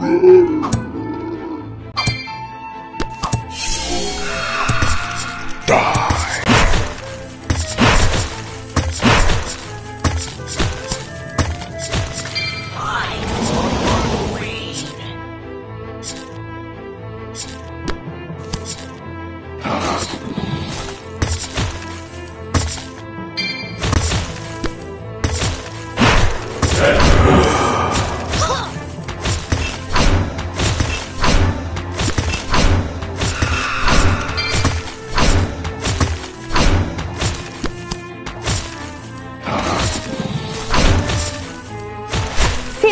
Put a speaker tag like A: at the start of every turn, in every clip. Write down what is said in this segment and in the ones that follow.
A: Ooh.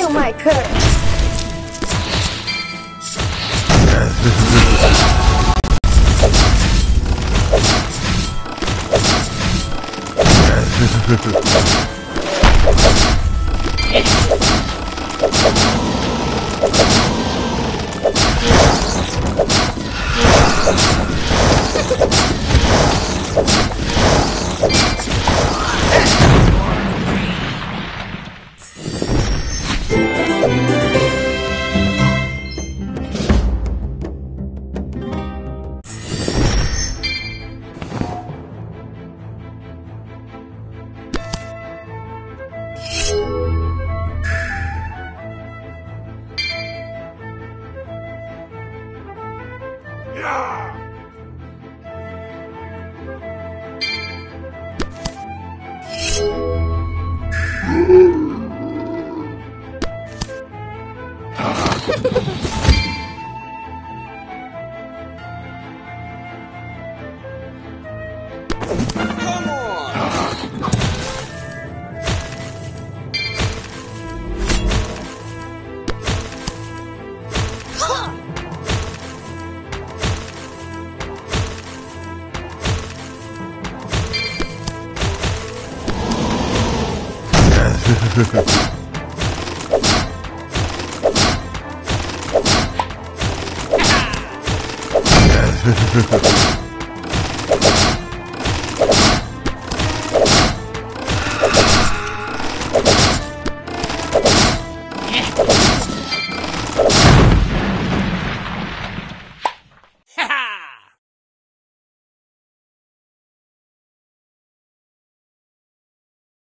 A: Feel my courage. Yeah!
B: Ha ha ha.